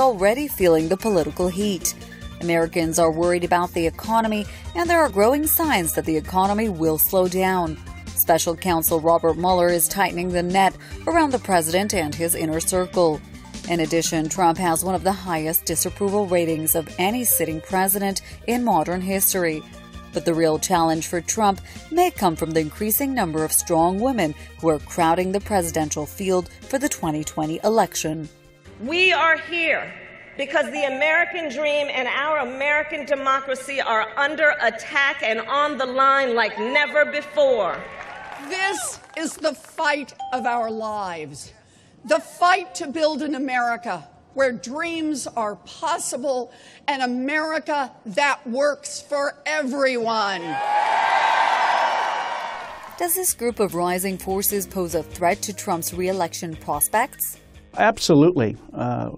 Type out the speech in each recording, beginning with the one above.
already feeling the political heat. Americans are worried about the economy, and there are growing signs that the economy will slow down. Special counsel Robert Mueller is tightening the net around the president and his inner circle. In addition, Trump has one of the highest disapproval ratings of any sitting president in modern history. But the real challenge for Trump may come from the increasing number of strong women who are crowding the presidential field for the 2020 election. We are here because the American dream and our American democracy are under attack and on the line like never before. This is the fight of our lives. The fight to build an America where dreams are possible, an America that works for everyone. Does this group of rising forces pose a threat to Trump's reelection prospects? Absolutely. Uh,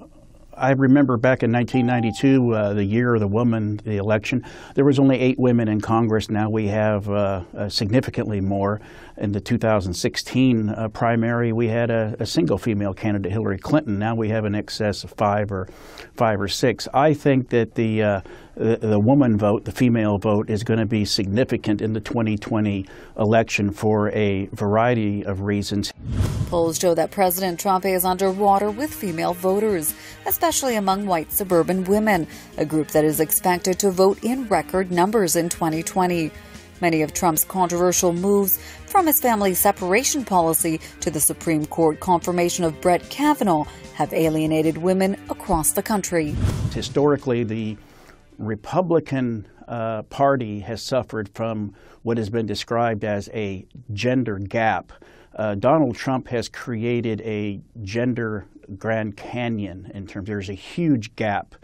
I remember back in 1992, uh, the year of the woman, the election, there was only eight women in Congress. Now we have uh, uh, significantly more. In the 2016 uh, primary, we had a, a, single female candidate, Hillary Clinton. Now we have an excess of five or five or six. I think that the uh, the, the woman vote, the female vote, is going to be significant in the 2020 election for a variety of reasons. Polls show that President Trump is underwater with female voters, especially among white suburban women, a group that is expected to vote in record numbers in 2020. Many of Trump's controversial moves, from his family separation policy to the Supreme Court confirmation of Brett Kavanaugh, have alienated women across the country. Historically, the Republican uh, Party has suffered from what has been described as a gender gap. Uh, Donald Trump has created a gender Grand Canyon in terms. There's a huge gap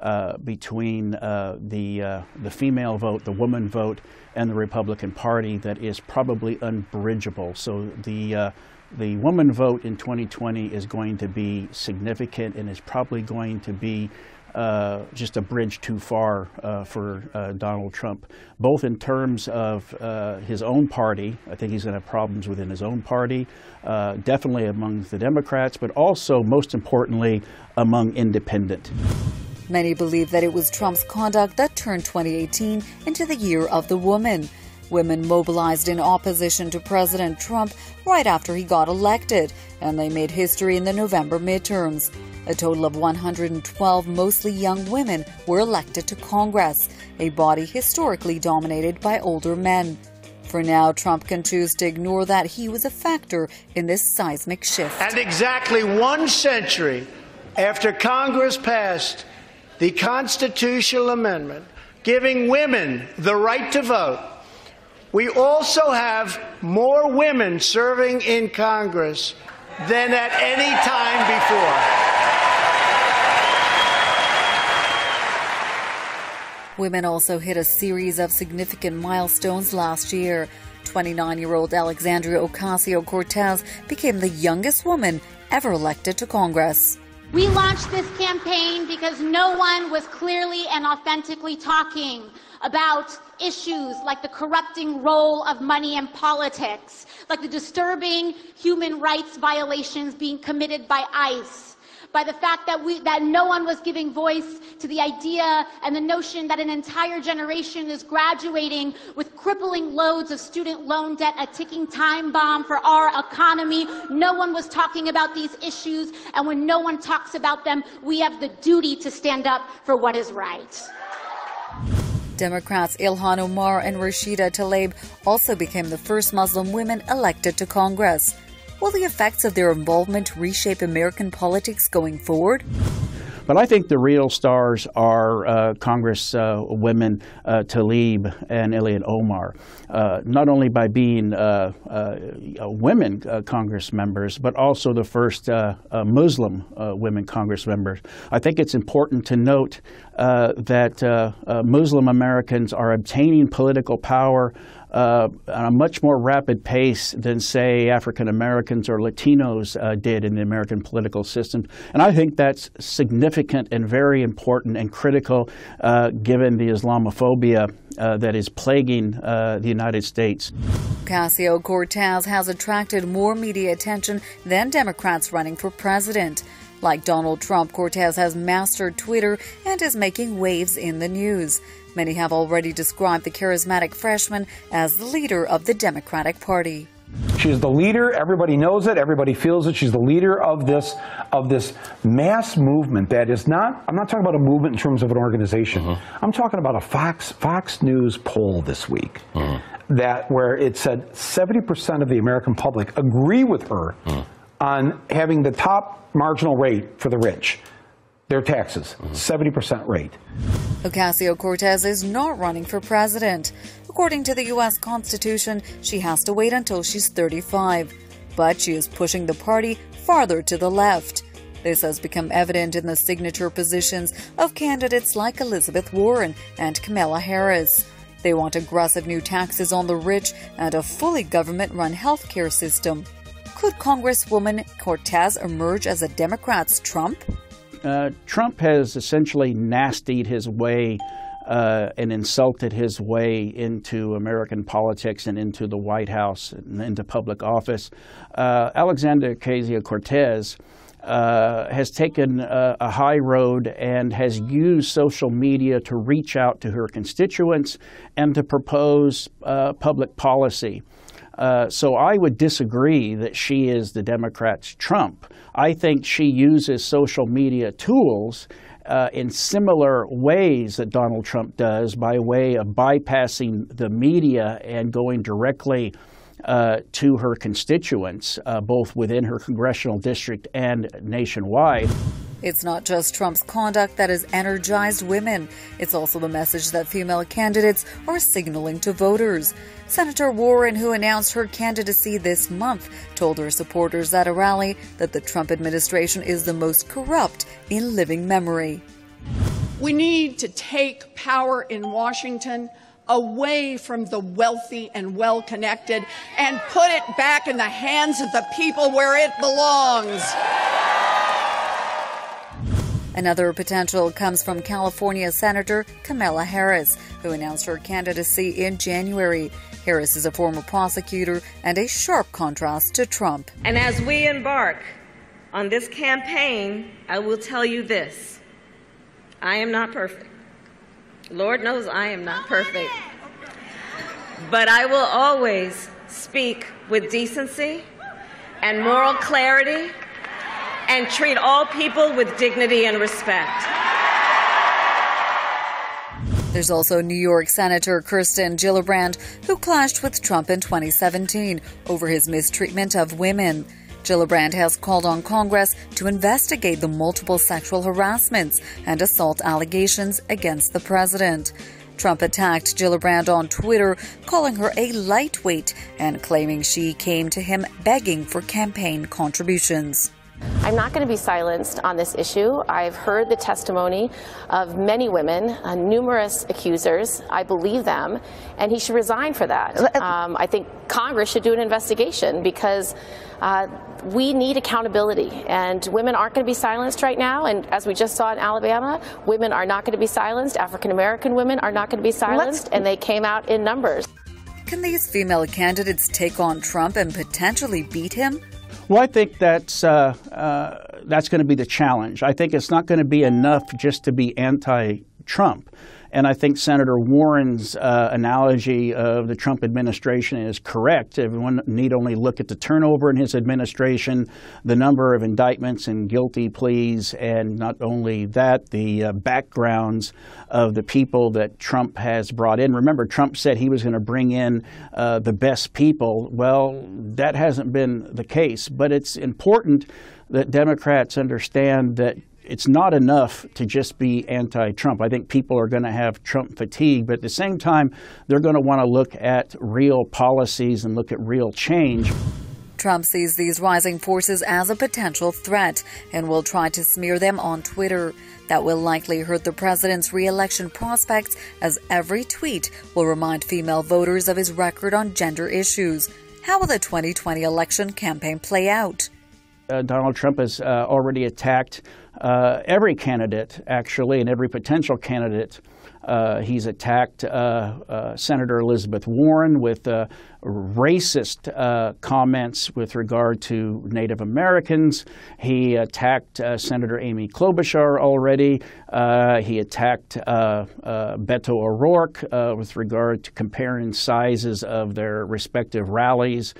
uh, between uh, the uh, the female vote, the woman vote, and the Republican Party that is probably unbridgeable. So the uh, the woman vote in 2020 is going to be significant and is probably going to be uh, just a bridge too far uh, for uh, Donald Trump, both in terms of uh, his own party. I think he's going to have problems within his own party, definitely among the Democrats, but also, most importantly, among independent. Many believe that it was Trump's conduct that turned 2018 into the year of the woman. Women mobilized in opposition to President Trump right after he got elected, and they made history in the November midterms. A total of 112 mostly young women were elected to Congress, a body historically dominated by older men. For now, Trump can choose to ignore that he was a factor in this seismic shift. And exactly one century after Congress passed the constitutional amendment giving women the right to vote, we also have more women serving in Congress than at any time before. Women also hit a series of significant milestones last year. 29 year old Alexandria Ocasio Cortez became the youngest woman ever elected to Congress. We launched this campaign because no one was clearly and authentically talking about issues like the corrupting role of money in politics, like the disturbing human rights violations being committed by ICE by the fact that we that no one was giving voice to the idea and the notion that an entire generation is graduating with crippling loads of student loan debt, a ticking time bomb for our economy. No one was talking about these issues, and when no one talks about them, we have the duty to stand up for what is right. Democrats Ilhan Omar and Rashida Tlaib also became the first Muslim women elected to Congress. Will the effects of their involvement reshape American politics going forward? But I think the real stars are uh, Congress uh, women uh, Tlaib and Ilhan Omar, uh, not only by being uh, uh, women Congress members, but also the first Muslim women Congress members. I think it's important to note that Muslim Americans are obtaining political power uh, at a much more rapid pace than, say, African Americans or Latinos uh, did in the American political system. And I think that's significant and very important and critical uh, given the Islamophobia uh, that is plaguing uh, the United States. Ocasio Cortez has attracted more media attention than Democrats running for president. Like Donald Trump, Cortez has mastered Twitter and is making waves in the news. Many have already described the charismatic freshman as the leader of the Democratic Party. She is the leader. Everybody knows it. Everybody feels it. She's the leader of this of this mass movement that is not. I'm not talking about a movement in terms of an organization. Mm-hmm. I'm talking about a Fox Fox News poll this week mm-hmm. that where it said 70% of the American public agree with her mm-hmm. On having the top marginal rate for the rich their taxes, 70% rate. Ocasio Cortez is not running for president. According to the U.S. Constitution, she has to wait until she's 35. But she is pushing the party farther to the left. This has become evident in the signature positions of candidates like Elizabeth Warren and Kamala Harris. They want aggressive new taxes on the rich and a fully government run healthcare system. Could Congresswoman Cortez emerge as a Democrat's Trump? Uh, Trump has essentially nastied his way uh, and insulted his way into American politics and into the White House and into public office. Uh, Alexandria Ocasio Cortez. Uh, has taken a, a, high road and has used social media to reach out to her constituents and to propose uh, public policy. Uh, so I would disagree that she is the Democrats' Trump. I think she uses social media tools uh, in similar ways that Donald Trump does by way of bypassing the media and going directly uh, to her constituents, uh, both within her congressional district and nationwide. It's not just Trump's conduct that has energized women. It's also the message that female candidates are signaling to voters. Senator Warren, who announced her candidacy this month, told her supporters at a rally that the Trump administration is the most corrupt in living memory. We need to take power in Washington away from the wealthy and well connected and put it back in the hands of the people where it belongs. Another potential comes from California Senator Kamala Harris, who announced her candidacy in January. Harris is a former prosecutor and a sharp contrast to Trump. And as we embark on this campaign, I will tell you this I am not perfect. Lord knows I am not perfect. But I will always speak with decency and moral clarity and treat all people with dignity and respect. There's also New York Senator Kirsten Gillibrand, who clashed with Trump in 2017 over his mistreatment of women. Gillibrand has called on Congress to investigate the multiple sexual harassments and assault allegations against the president. Trump attacked Gillibrand on Twitter, calling her a lightweight and claiming she came to him begging for campaign contributions. I'm not going to be silenced on this issue. I've heard the testimony of many women, uh, numerous accusers. I believe them, and he should resign for that. Um, I think Congress should do an investigation because uh, we need accountability, and women aren't going to be silenced right now. And as we just saw in Alabama, women are not going to be silenced. African American women are not going to be silenced, Let's... and they came out in numbers. Can these female candidates take on Trump and potentially beat him? Well, I think that's uh, uh, that's going to be the challenge. I think it's not going to be enough just to be anti-Trump. And I think Senator Warren's uh, analogy of the Trump administration is correct. Everyone need only look at the turnover in his administration, the number of indictments and guilty pleas, and not only that, the uh, backgrounds of the people that Trump has brought in. Remember, Trump said he was going to bring in uh, the best people. Well, that hasn't been the case. But it's important that Democrats understand that it's not enough to just be anti Trump. I think people are going to have Trump fatigue, but at the same time, they're going to want to look at real policies and look at real change. Trump sees these rising forces as a potential threat and will try to smear them on Twitter. That will likely hurt the president's reelection prospects, as every tweet will remind female voters of his record on gender issues. How will the 2020 election campaign play out? Uh, Donald Trump has uh, already attacked uh, every candidate, actually, and every potential candidate. Uh, he's attacked uh, uh, Senator Elizabeth Warren with uh, racist comments with regard to Native Americans. He attacked Senator Amy Klobuchar already. he attacked Beto O'Rourke with regard to comparing sizes of their respective rallies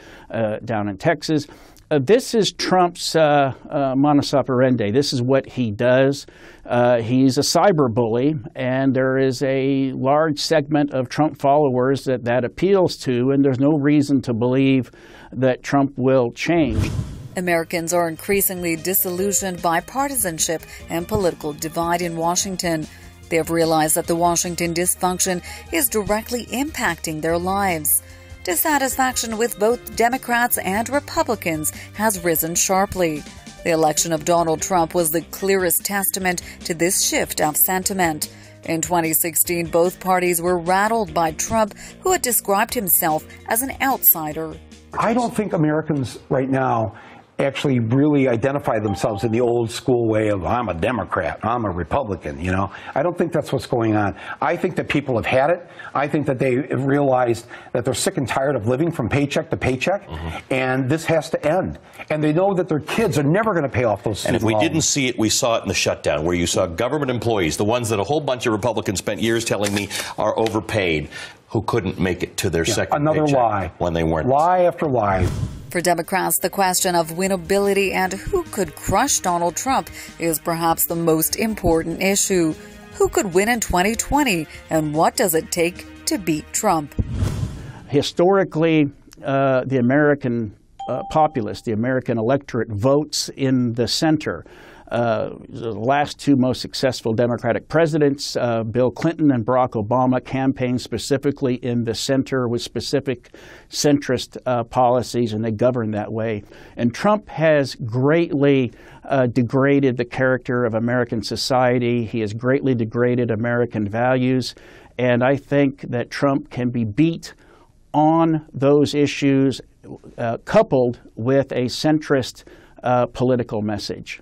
down in Texas. Uh, this is Trump's uh, uh, modus operandi. This is what he does. Uh, he's a cyber bully, and there is a large segment of Trump followers that that appeals to, and there's no reason to believe that Trump will change. Americans are increasingly disillusioned by partisanship and political divide in Washington. They have realized that the Washington dysfunction is directly impacting their lives. Dissatisfaction with both Democrats and Republicans has risen sharply. The election of Donald Trump was the clearest testament to this shift of sentiment. In 2016, both parties were rattled by Trump, who had described himself as an outsider. I don't think Americans right now actually really identify themselves in the old school way of I'm a Democrat, I'm a Republican, you know. I don't think that's what's going on. I think that people have had it. I think that they have realized that they're sick and tired of living from paycheck to paycheck, mm-hmm. and this has to end. And they know that their kids are never going to pay off those And if we loans. didn't see it, we saw it in the shutdown, where you saw government employees, the ones that a whole bunch of Republicans spent years telling me are overpaid, who couldn't make it to their yeah, second another lie when they weren't. Lie after lie. For Democrats, the question of winnability and who could crush Donald Trump is perhaps the most important issue. Who could win in 2020, and what does it take to beat Trump? Historically, uh, the American uh, populace, the American electorate, votes in the center. Uh, the last two most successful Democratic presidents, uh, Bill Clinton and Barack Obama, campaigned specifically in the center with specific centrist uh, policies, and they governed that way. And Trump has greatly uh, degraded the character of American society. He has greatly degraded American values. And I think that Trump can be beat on those issues, uh, coupled with a centrist political message.